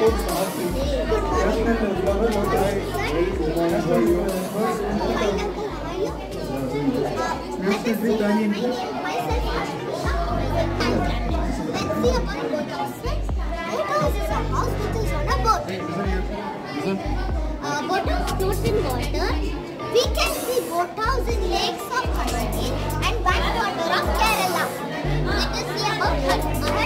Uh, Boat house is on a boat. Boat house floats in water. We can see boat house in lakes of Kashmir and backwater of Kerala. Let us see about.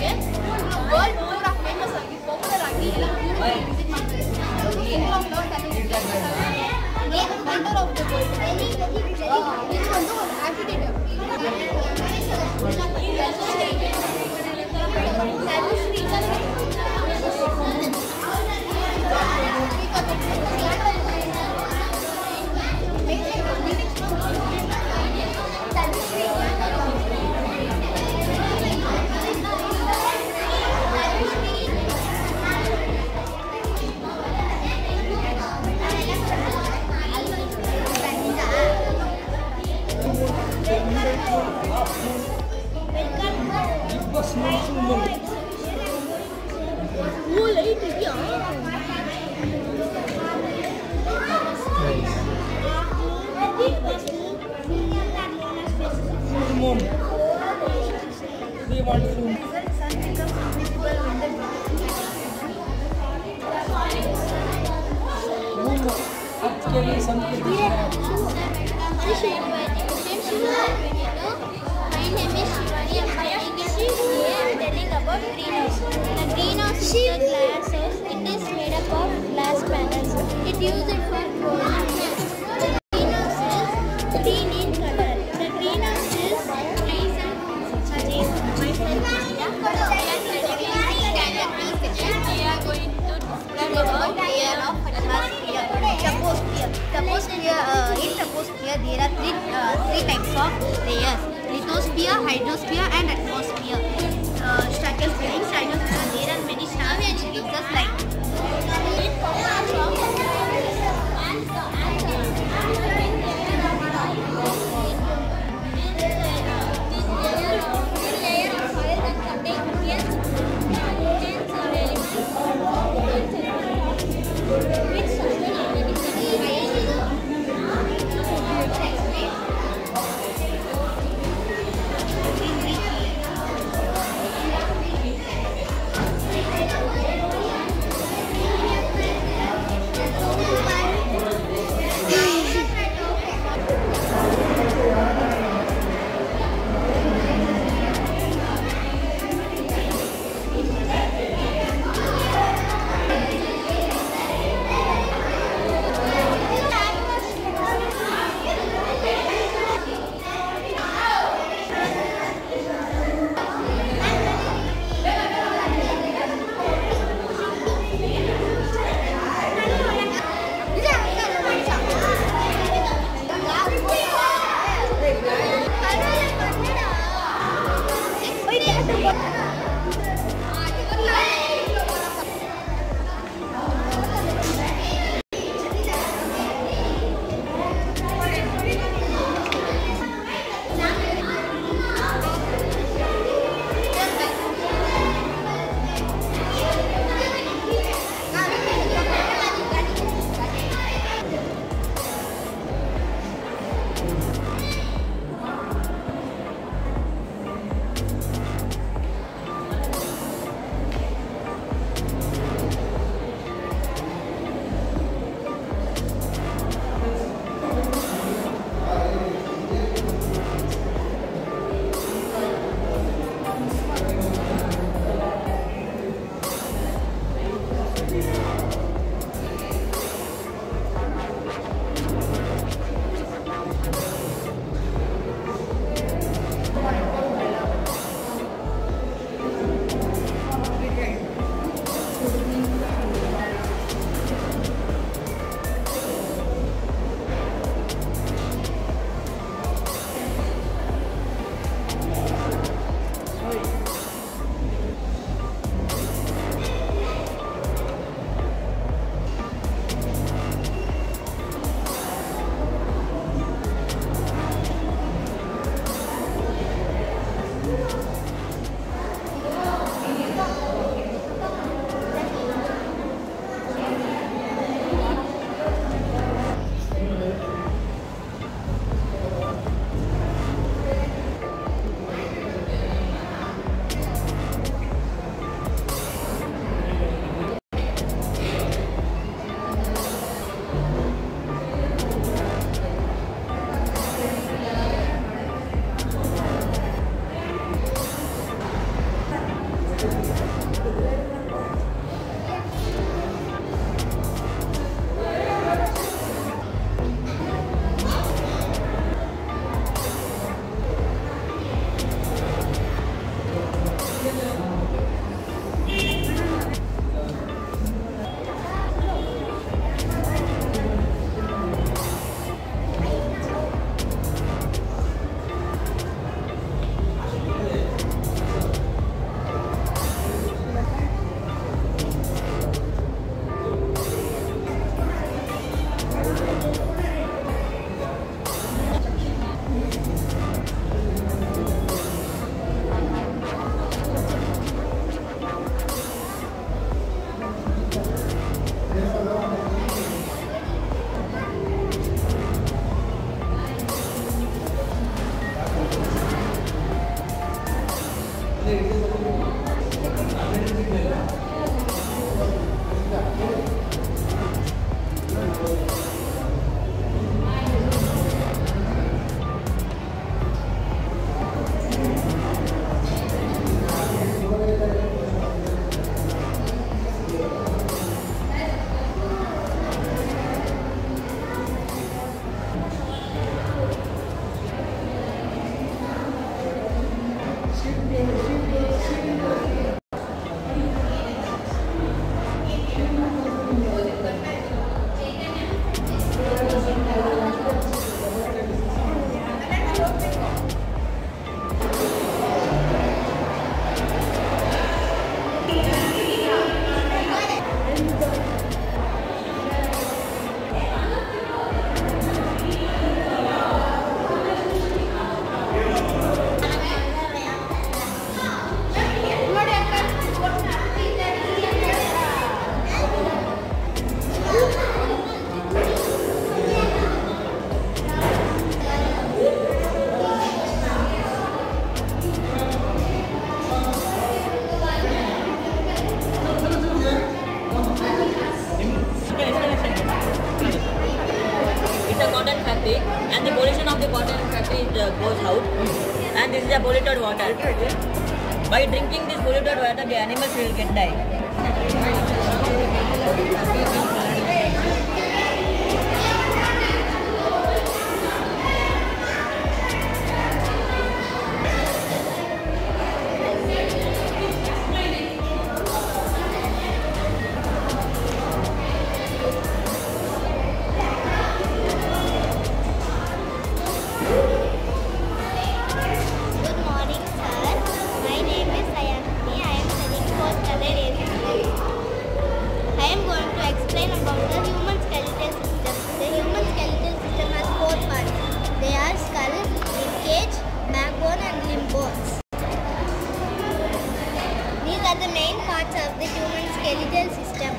American, the world tour of famous Sangeet popular artists like Music People of North and Eighth wonder of the world. Which one do attitude? It is made up of glass panels. It used for in troposphere there are three, uh, three types of layers. Lithosphere, hydrosphere and atmosphere. Uh, stratosphere. In stratosphere there are many stars which gives us light. Parts of the human skeletal system.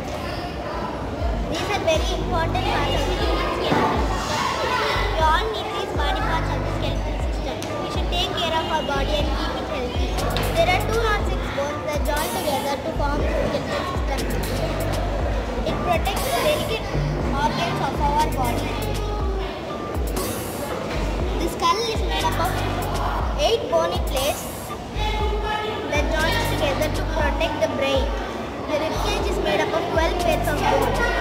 These are very important parts of the human skeletal system. We all need these body parts of the skeletal system. We should take care of our body and keep it healthy. There are two or six bones that join together to form the skeletal system. It protects the delicate organs of our body. The skull is made up of eight bony plates that join together to protect the brain. The ribcage is made up of 12 pairs of bones.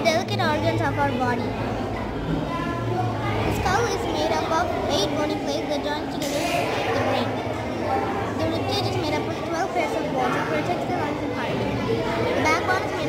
the delicate organs of our body. The skull is made up of eight bony plates that join together the brain. The ribcage is made up of 12 pairs of bones that protects the lungs and heart. The backbone